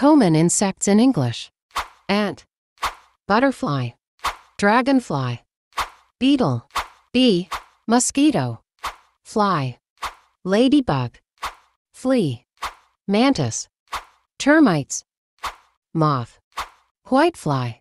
Common insects in English. Ant. Butterfly. Dragonfly. Beetle. Bee. Mosquito. Fly. Ladybug. Flea. Mantis. Termites. Moth. Whitefly.